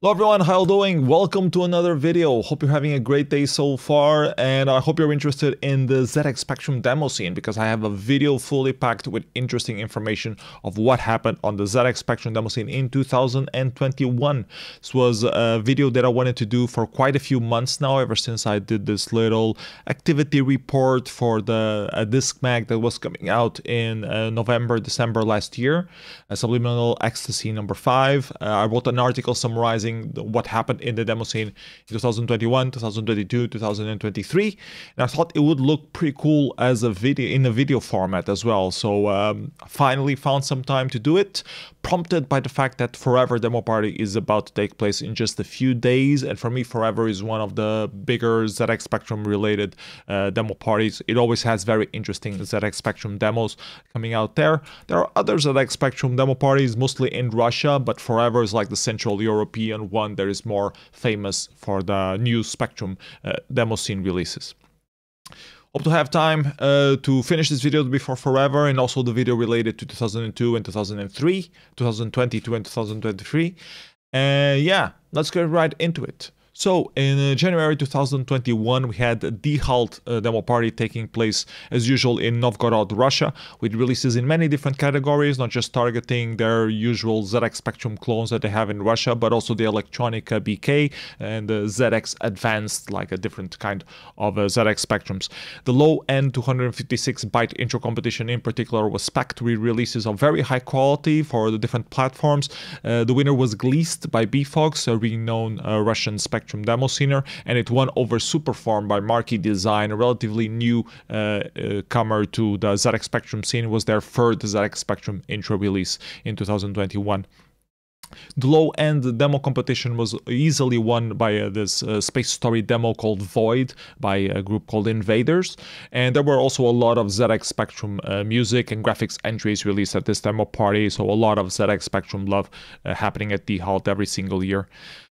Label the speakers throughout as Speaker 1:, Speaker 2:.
Speaker 1: Hello everyone, how are you doing? Welcome to another video. Hope you're having a great day so far and I hope you're interested in the ZX Spectrum demo scene because I have a video fully packed with interesting information of what happened on the ZX Spectrum demo scene in 2021. This was a video that I wanted to do for quite a few months now ever since I did this little activity report for the disc mag that was coming out in uh, November, December last year, Subliminal Extacy number 5. Uh, I wrote an article summarizing what happened in the demo scene in 2021, 2022, 2023. And I thought it would look pretty cool as a video in a video format as well. So um, finally found some time to do it, prompted by the fact that Forever Demo Party is about to take place in just a few days. And for me, Forever is one of the bigger ZX Spectrum related uh, demo parties. It always has very interesting ZX Spectrum demos coming out there. There are other ZX Spectrum demo parties, mostly in Russia, but Forever is like the Central European one that is more famous for the new Spectrum uh, demo scene releases. Hope to have time uh, to finish this video before forever and also the video related to 2002 and 2003, 2022 and 2023. And yeah, let's get right into it. So in uh, January 2021, we had DiHalt uh, demo party taking place as usual in Novgorod, Russia, with releases in many different categories, not just targeting their usual ZX Spectrum clones that they have in Russia, but also the Elektronika BK and the ZX Advanced, like a different kind of uh, ZX Spectrums. The low-end 256 byte intro competition in particular was packed with releases of very high quality for the different platforms. Uh, the winner was Gleast by BFox, a renowned uh, Russian Spectrum Spectrum demo scener, and it won over Superform by Marquee Design, a relatively new uh, uh, comer to the ZX Spectrum scene. It was their third ZX Spectrum intro release in 2021. The low-end demo competition was easily won by uh, this uh, space story demo called Void by a group called Invaders, and there were also a lot of ZX Spectrum uh, music and graphics entries released at this demo party, so a lot of ZX Spectrum love uh, happening at DiHalt every single year.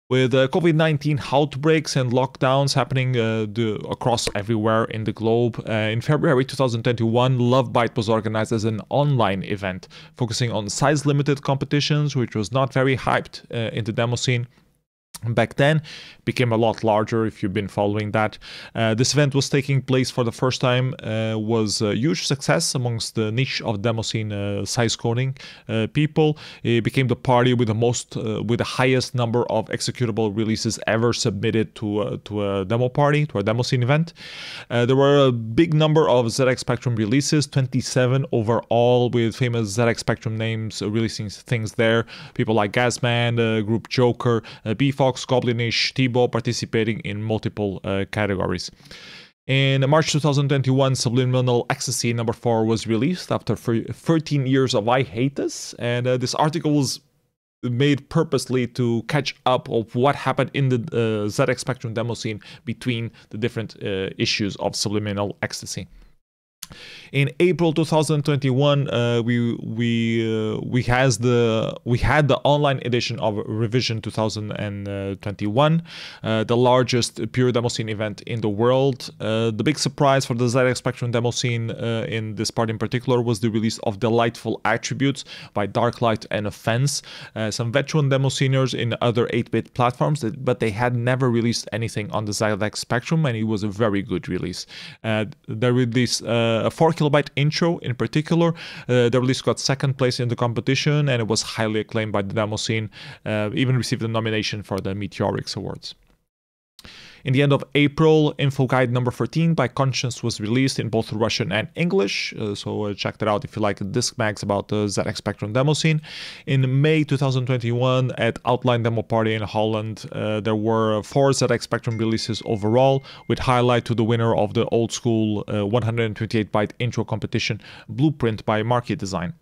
Speaker 1: With uh, COVID 19 outbreaks and lockdowns happening uh, the, across everywhere in the globe, uh, in February 2021, Lovebyte was organized as an online event focusing on size limited competitions, which was not very hyped uh, in the demo scene back then became a lot larger if you've been following that. Uh, this event was taking place for the first time uh, was a huge success amongst the niche of demo scene uh, size coding uh, people. It became the party with the most uh, with the highest number of executable releases ever submitted to a, to a demo party to a demo scene event. Uh, there were a big number of ZX Spectrum releases 27 overall with famous ZX Spectrum names releasing things there. People like Gasman group Joker BFox Fox, Goblinish, T-Bow participating in multiple uh, categories. In March 2021, Subliminal Extacy number 4 was released after 13 years of I Hate Hiatus, and uh, this article was made purposely to catch up of what happened in the uh, ZX Spectrum demo scene between the different uh, issues of Subliminal Extacy. In April 2021, uh, we we uh, we has the we had the online edition of Revision 2021, uh, the largest pure demo scene event in the world. Uh, the big surprise for the ZX Spectrum demo scene uh, in this part in particular was the release of Delightful Attributes by Darklight and Offence, uh, some veteran demo sceners in other 8-bit platforms, that, but they had never released anything on the ZX Spectrum, and it was a very good release. they released a 4 kilobyte intro in particular. Uh, the release got second place in the competition and it was highly acclaimed by the demo scene, uh, even received a nomination for the Meteoriks Awards. In the end of April, Info Guide number 13 by Conscience was released in both Russian and English, uh, so uh, check that out if you like disc mags about the ZX Spectrum demo scene. In May 2021, at Outline Demo Party in Holland, uh, there were four ZX Spectrum releases overall, with highlight to the winner of the old school 128-byte uh, intro competition, Blueprint by Marquee Design.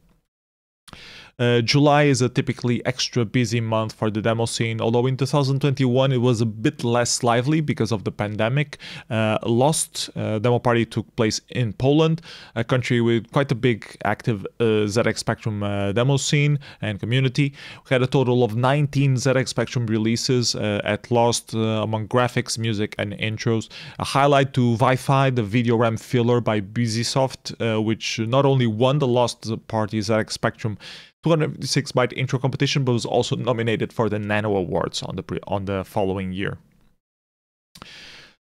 Speaker 1: Uh, July is a typically extra busy month for the demo scene, although in 2021 it was a bit less lively because of the pandemic. Uh, Lost uh, demo party took place in Poland, a country with quite a big active uh, ZX Spectrum uh, demo scene and community. We had a total of 19 ZX Spectrum releases uh, at Lost among graphics, music, and intros. A highlight to Wi-Fi, the video RAM filler by Busysoft, which not only won the Lost Party ZX Spectrum 256 byte intro competition, but was also nominated for the Nano Awards on the pre- on the following year.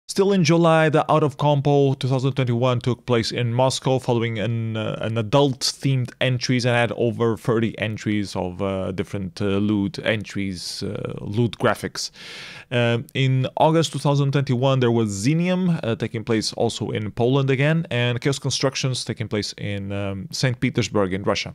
Speaker 1: Still in July, the Out of Compo 2021 took place in Moscow following an, uh, an adult themed entries and had over 30 entries of uh, different uh, loot entries, uh, loot graphics. Um, in August 2021, there was Xenium uh, taking place also in Poland again, and Chaos Constructions taking place in um, St. Petersburg in Russia.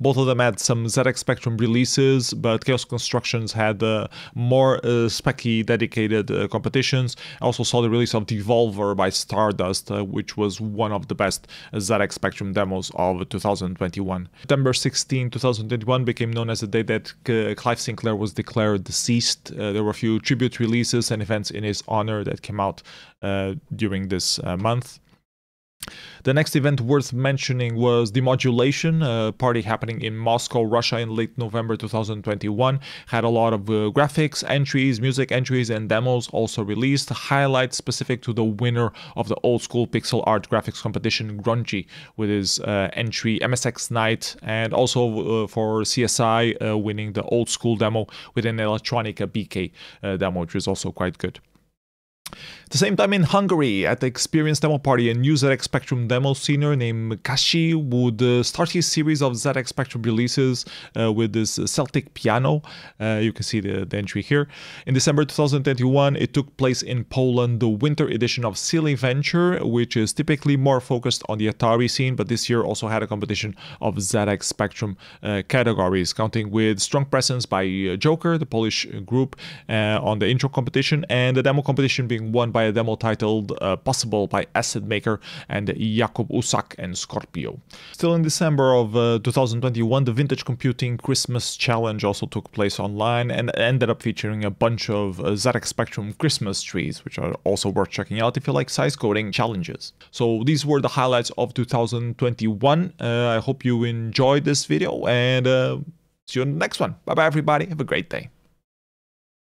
Speaker 1: Both of them had some ZX Spectrum releases, but Chaos Constructions had uh, more uh, speccy dedicated uh, competitions. I also saw the release of Devolver by Stardust, uh, which was one of the best ZX Spectrum demos of 2021. September 16, 2021 became known as the day that uh, Clive Sinclair was declared deceased. Uh, there were a few tribute releases and events in his honor that came out during this month. The next event worth mentioning was Demodulation, a party happening in Moscow, Russia in late November 2021. Had a lot of uh, graphics, entries, music entries, and demos also released. Highlights specific to the winner of the old school pixel art graphics competition, Grungy, with his uh, entry MSX Night, and also uh, for CSI uh, winning the old school demo with an Elektronika BK uh, demo, which is also quite good. At the same time in Hungary, at the Experience demo party, a new ZX Spectrum demo senior named Kashi would uh, start his series of ZX Spectrum releases uh, with this Celtic piano. Uh, you can see the, the, entry here. In December 2021, it took place in Poland, the winter edition of Silly Venture, which is typically more focused on the Atari scene, but this year also had a competition of ZX Spectrum uh, categories, counting with strong presence by uh, Joker, the Polish group, uh, on the intro competition, and the demo competition being won by a demo titled uh, Possible by Acid Maker and Jakub Usak and Scorpio. Still in December of uh, 2021, the Vintage Computing Christmas Challenge also took place online and ended up featuring a bunch of uh, ZX Spectrum Christmas trees, which are also worth checking out if you like size coding challenges. So these were the highlights of 2021. Uh, I hope you enjoyed this video and uh, see you in the next one. Bye bye, everybody. Have a great day.